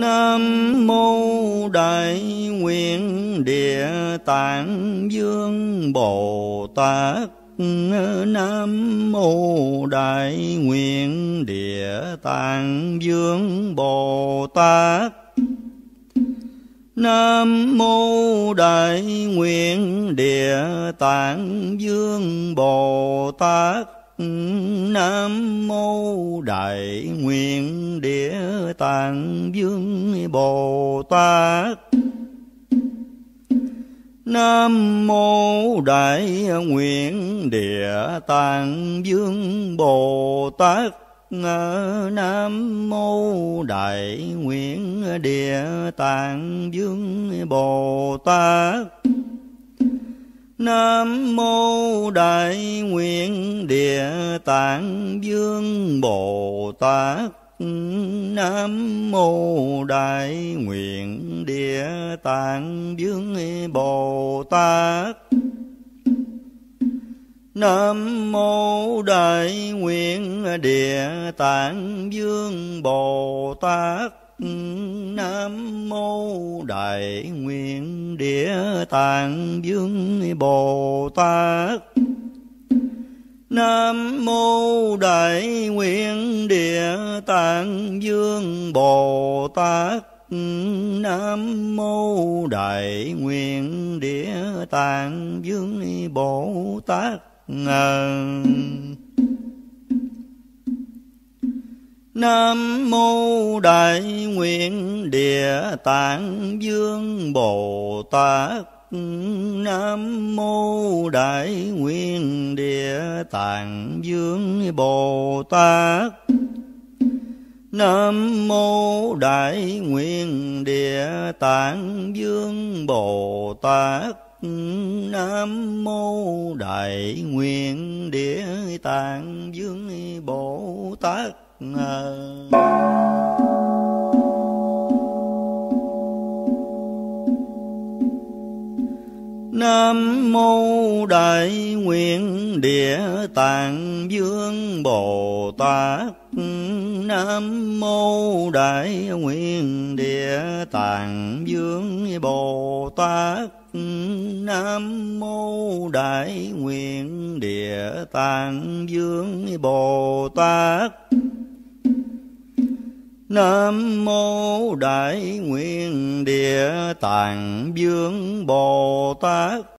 Nam mô Đại Nguyện Địa Tạng Dương Bồ Tát. Nam mô Đại Nguyện Địa Tạng Dương Bồ Tát. Nam mô Đại Nguyện Địa Tạng Dương Bồ Tát. Nam mô Đại Nguyện Địa Tạng Dương Bồ Tát. Nam mô Đại Nguyện Địa Tạng Dương Bồ Tát. Nam mô Đại Nguyện Địa Tạng Dương Bồ Tát. Nam mô Đại Nguyện Địa Tạng Dương Bồ Tát. Nam mô Đại Nguyện Địa Tạng Dương Bồ Tát. Nam mô Đại Nguyện Địa Tạng Dương Bồ Tát. Nam mô Đại Nguyện Địa Tạng Dương Bồ Tát. Nam mô Đại Nguyện Địa Tạng Dương Bồ Tát. Nam mô Đại Nguyện Địa Tạng Dương Bồ Tát. Nam mô Đại Nguyện Địa Tạng Dương Bồ Tát. Nam mô Đại Nguyện Địa Tạng Dương Bồ Tát. Nam mô Đại Nguyện Địa Tạng Dương Bồ Tát. Nam mô Đại Nguyện Địa Tạng Dương Bồ Tát. Nam mô Đại Nguyện Địa Tạng vương Bồ Tát. Nam mô Đại Nguyện Địa Tạng vương Bồ Tát. Nam mô Đại Nguyện Địa Tạng vương Bồ Tát. Nam mô Đại Nguyện Địa Tạng Dương Bồ Tát.